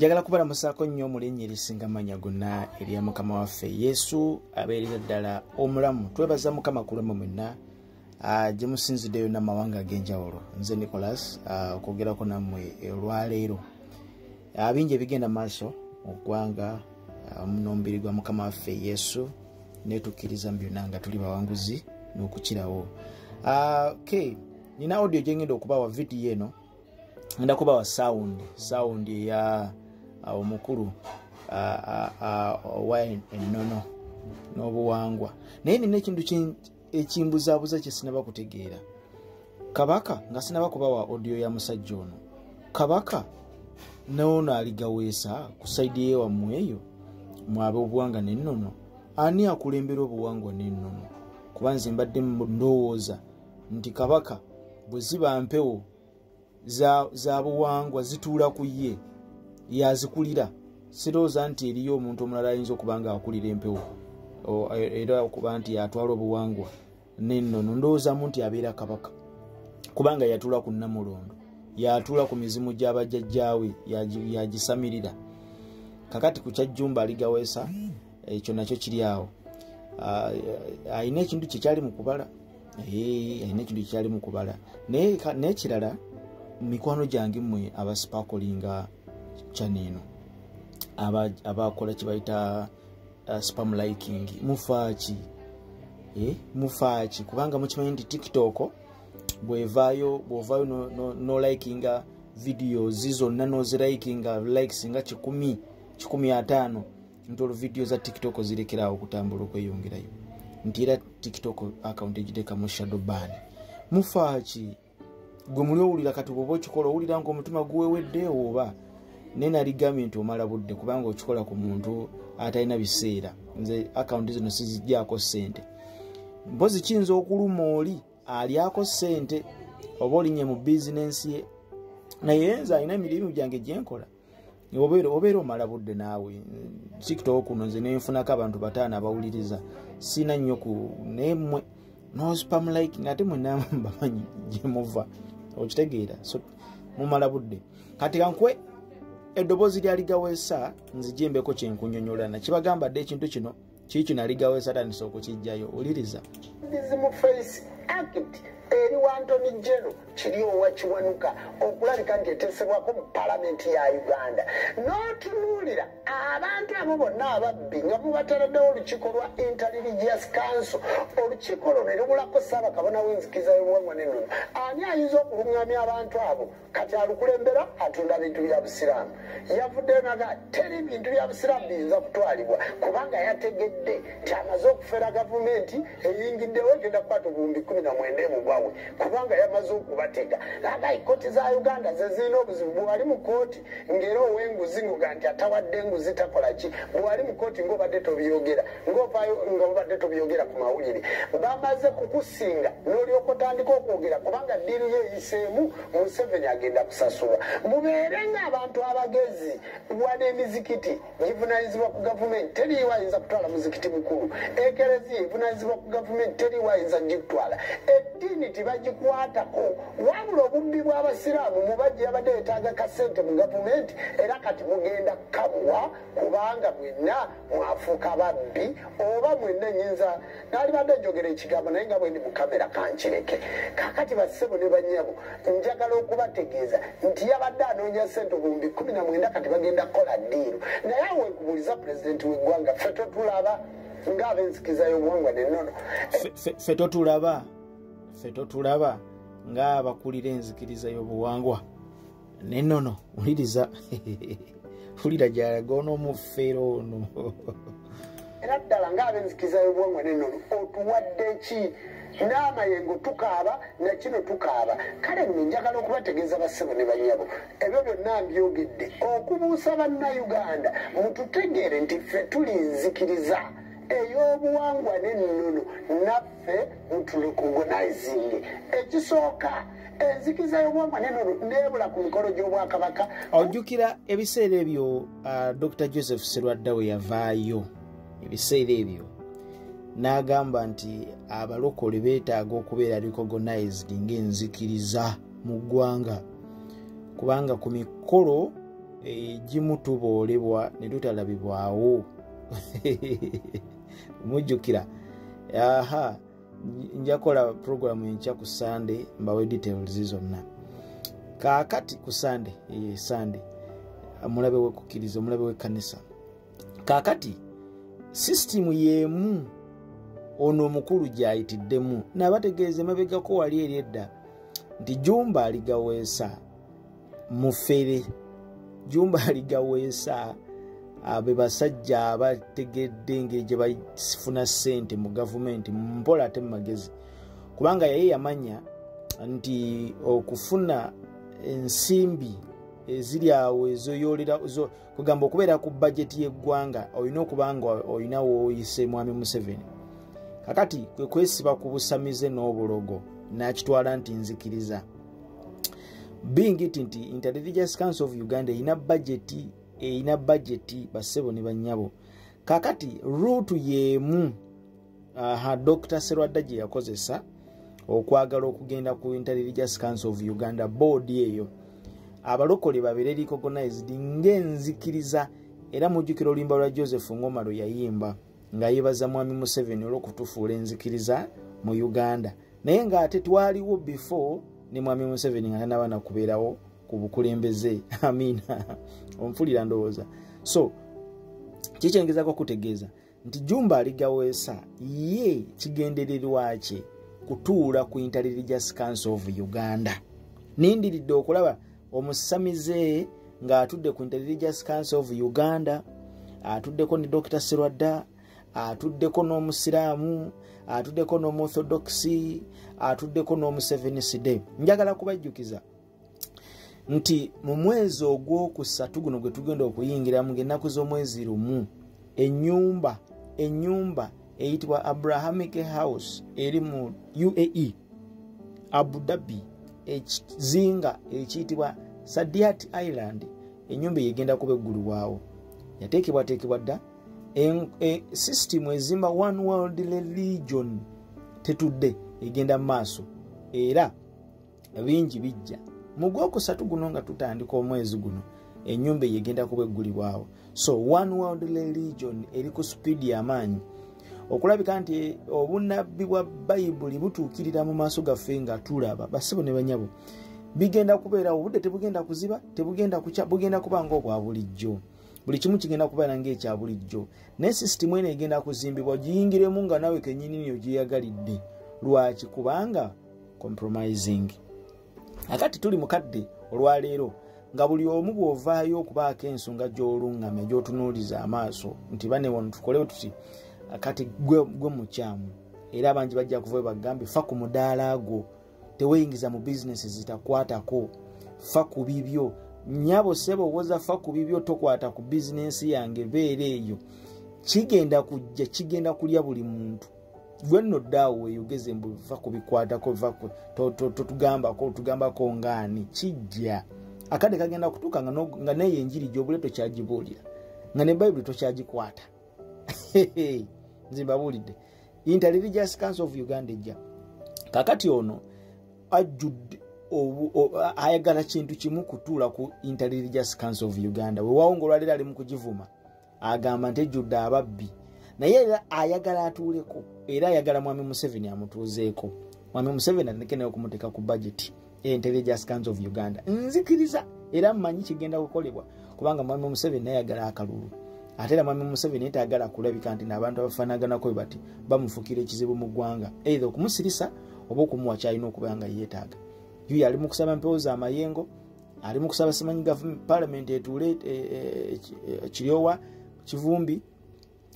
njagala kubalamusaako nnyo omulinnya erisinga manya gonna erya mukama waffe yesu abeerera ddala omulamu. Twebaza mukama kulema mwenna gye musinziddeyo namawanga ag'enjawulo. Nze nicolas okwogerako nammwe olwaleero Ah, bingi ebigenda maaso ogwanga n'omubiri gwa mukama waffe yesu. Netukkiriza mu byonna nga tuli bawanguzi n'okukirawo. Okay nina audio gyengenda okubawa vidiyo eno. Ngenda kubawa sound. Sound eya ah, omukulu owa ennono n'obuwangwa. Naye nina ekintu ekimbuzabuza kye sinaba kutegeera. Kabaka nga sinaba kubawa audio ya musajja ono. Kabaka noono aligaweesa ku saidi yewammwe eyo mwabe obuwanga nennono. Ani akulembera obuwangwa nennono? Kuba nze mbadde ndowooza nti kabaka bwe ziba mpewo za buwangwa zituula ku ye yazikulira. Sirowooza nti eriyo omuntu omulala ayinza okuba nga akulira empewo. Era okuba nti yatwala obuwangwa nennono. Ndowoozamu nti abeera kabaka. Kubanga yatuula ku namulondo yatuula ku mizimu gy'abajjajjaawe yagi- yagisamirira. Kakati ku kyajjumba aligaweesa ekyo nakyo kiri awo. Alina ekintu kyekyali mu kubala. Alina ekintu kyekyali mu kubala. Naye n'ekirala mikwano gyange mmwe abasipakolinga kyaneeno aba- abakola kyebayita uh, spam liking mufaaki eh, mufaaki kubanga mukimanyi nti tiktok bwevaayo bwovaayo nolikinga no, no videos zonna nozilikinga likes nga kikumi kikumi ataano nti olwo video za tiktok zirekerawo okutambula okweyongerayo. Nti era tiktok account egitekamu shadow ban. Mufaaki gwe muli owulira kati bwoba okikola owulira nga omutima guwewedde oba naye naligambye nti omala budde kubanga okikola ku muntu atalina biseera. Nze akawunti zino sizijjaako sente mpozi kiyinza okuluma oli alyako sente oba olinye mu bizinensi ye. Naye nze alina emirimu gyange gyenkola obeera omala budde naawe. Tiktok kuno nze nenfunako abantu bataano abawuliriza. Sina nnyo ku naye mmwe nospam like ate mwena bamanyi gyemuva okitegeera so mumala budde. Kati kankwe eddoboozi lyaligaweesa nzijembeko kyenkunyonyola nakibagamba dde ekintu kino kiikyo naligaweesa tandisa okukijjayo? Oliriza mu face act eri wantoni jeno kiri owakiwanuka okulabika nti etesebwako mu palamenti ya uganda. N'otunuulira abantu abo bonna ababbi nga mubatereddewo olukiiko lwa interreligious council. Olukiiko luno eribulako saabakabona w'enzikiza y'obuwangwa n'ennono ani ayinza okuluŋŋamya abantu abo? Kati alukulembera atunda bintu bya busiraamu. Yavuddeyo naga teri bintu bya busiraamu biyinza kutwalibwa kubanga yategedde nti amaze okufera gavumenti eyingiddewo egenda kukwata obuwumbi kumi na mwenda emugwawe kubanga yamaze okubatega. Aga ikooti za uganda ze zirina obuzibu. Bwewali mu kooti ngera ow'enguzi nguga nti atawadde enguzi takola ki? Bwewali mu kooti ngaobadde tobyogera ngaovayo nga obadde tobyogera ku mawulire. Bamaze kukusinga n'olyoka otandika okwogera kubanga ddiiru ye eyiseemu museveni agenda kusasulwa mubeere ng'abantu abagezi wadde emizikiti givunanyizibwa ku gavumenti teriiwo ayinza kutwala muzikiti mukulu. Ekereziya evunanyizibwa ku gavumenti teriiwo ayinza gitwala eddiini tibagikwatako wabula obubbi bw'abasiraamu mubajja yabadde yetaaga kasente mu gavumenti era kati mugenda kamuwa kubanga mwenna mwafuuka babbi oba mwenna nyinza nalibadde njogera ekigambo naye nga bwendi mu kamera kankireke kakati bassebo ne banyabo njagala okubategeeza nti yabadde anoonya sente obuwumbi kumi na mwenda kati bagenda kukola ddiiru. Naye awe nkubuuliza pulezidenti w'eggwanga ffe totulaba ng'ab'enzikiza y'obuwangwa nennono. Ffe totulaba ffe totulaba ngaabakulira enzikiriza y'obuwangwa. Nennono wuliriza wulira gyalaga onoomufeero ono. Era ddala ng'ab'enzikiza y'obuwangwa nennono otuwadde ki? N'amayengo tukaaba nakino tukaaba. Kale nno njagala okubategeeza bassebo ne banyabo ebyo byonna mbyogedde. Okubuusa bannayuganda mututegeere nti ffe tuli nzikiriza ey'obuwangwa n'ennono naffe mutulicogonizing ekisooka enzikiriza y'obuwangwa n'ennono neebula ku mikolo gy'obwakabaka. Ojjukira ebiseera ebyo uh, dr joseph serwadda we yavaayo ebiseera ebyo. N'agamba nti abalokole beetaaga okubeera recognized ng'enzikiriza mu ggwanga. Kubanga ku mikolo egimu tuboolebwa ne tutalabibwawo mujjukira. Aha njakola programu enkya ku sande mbawe details zonna. Kaakati ku sande sande mulabe wekukkiriza omulabe wekkanisa kaakati sisitimu yeemu ono omukulu gyayitiddemu nabategeeza emabegako wali eri edda nti jumba aligaweesa mufere jumba aligaweesa be basajja abategedde engeri gye bafuna sente mu gavumenti mpola ate mumagezi kubanga yaye yamanya nti okufuna ensimbi eziri awo ezoyolera kugamba okubeera ku bajeti y'eggwanga olina okuba nga olina wooyise mwami museveni. Kakati kwe kwesiba ku busamize n'obulogo nakitwala nti nzikiriza. Bingiti nti interreligious council of uganda erina bajeti erina bajeti bassebo ne bannyabo kakati ruutu yeemu aha dr serwadda gye yakozesa okwagala okugenda ku interreligious council of uganda board eyo. Abalokole babeere recognized ngaenzikiriza era mujjukira oluyimba lwa joseph ngoma lwe yayimba nga yeebaza mwami museveni olw'okutufuula enzikiriza mu uganda. Naye ng'ate twaliwo before ne mwami museveni nga tanaba nakubeerawo ku bukulembeze. Amiina ompulira ndowooza. So kikyengezako kutegeeza nti jumba aligaweesa ye kigendererwa kye kutuula ku interreligious council of uganda. Nindiridde okulaba omusamize ng'atudde ku interreligious council of uganda atuddeko ne dr serwadda atuddeko n'omusiraamu atuddeko n'omuorthodoxi atuddeko n'omuseveniside njagala kubajjukiza nti mu mwezi ogwokusatu guno gwe tugenda okuyingiramu ngaennaku z'omwezi lumu enyumba enyumba eyitibwa abrahamic house eri mu uae abu dhabi ekizinga ekiyitibwa sadiat island enyumba eyegenda kuba eggulibwawo yateekebwateekebwa dda sisitimu ezimba one world religion tetudde egenda mu maaso era bingi bijja mu gwokusatu guno nga tutandika omwezi guno enyumba eyegenda kuba eggulibwawo so one world religion eri ku supiidi y'amaanyi okulabika nti obunabbi bwa bayibuli butuukirira mu maaso gaffe nga tulaba basibo ne banyabo bigenda kubeerawo obudde tebugenda kuziba tebugenda kuca bugenda kuba nga obwa bulijjo. Buli kimu kigenda kubeera ngaekya bulijjo. Naye sisitimu eno egenda kuzimbibwa giyingiremu nga nawe kenyinini ogyeyagalidde lwaki? Kubanga compromising akati tuli mukadde olwaleero nga buli omu bwovaayo okubaako ensonga gy'oluŋŋamya gy'otunuuliza amaaso nti banewano tukolewo tuti kati gwe mukyamu. Era abangi bajja kuvayo bagambe fa ku mudaala gwo teweyingiza mu bizinesi zitakwatako. Fa ku bibyo. Nyabo sebo owoza fa ku bibyo tokwata ku bizinesi yange beera eyo. Kigenda kujja kigenda kulya buli muntu gwe nno ddaawo weyogeze mbu va kubikwatako totugambako tugambako ngaani kijja akadde kagenda kutuuka nga naye enjiri gyobule tokyagibuulira nga ne bayibuli tokyagikwata nze mbabuulidde interreligious council of uganda ejja kakati ono ajjudde ayagala kintu kimu kutuula ku interreligious council of uganda. Wewawo ngaolwaliro ali mu kugivuma agamba nti ejjudde ababbi naye era ayagala atuuleko era ayagala mwami museveni amutuuzeeko. Mwami museveni atekenayo okumuteeka ku budget intelligence council of uganda. Nzikiriza era mmanyi kigenda kukolebwa kubanga mwami museveni nayagala akalulu. Ate era mwami museveni yetayagala kulabika nti nabantu abafaanaganako bati bamufukira ekizibu mu ggwanga. Eitha okumusirisa oba okumuwa kyalina okuba nga yeetaaga. Yuyo ali mukusaba mpewo za mayengo ali mukusaba simanyi palamenti etuule kiryowa kivumbi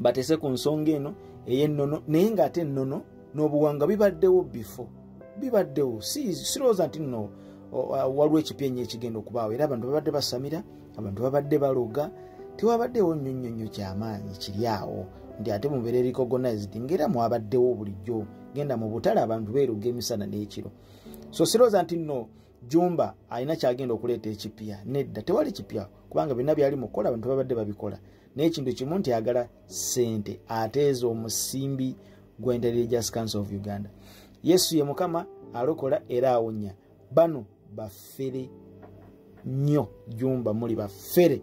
batese ku nsonga eno ey'ennono naye ngaate ennono n'obuwanga bibaddewo bifo bibaddewo. Sirowooza nti nno waliwo ekipya ennyo ekigenda okubaawo era abantu babadde basamira abantu babadde baloga tewabaddewo nnyo nnyo nnyo kyamaanyi kiri awo. Nti ate mubeere recognized ngaera mwabaddewo bulijjo genda mu butale abantu beeruga emisana n'ekiro. So sirowooza nti nno jumba alina kyagenda okuleeta ekipya nedda tewali kipya kubanga byonna byali mukukola abantu babadde babikola. Naye ekintu kimu nti ayagala sente ateeza omusimbi gwa intelligence council of uganda. Yesu ye mukama alokola era awonya. Bano baffere nnyo jumba muli bafere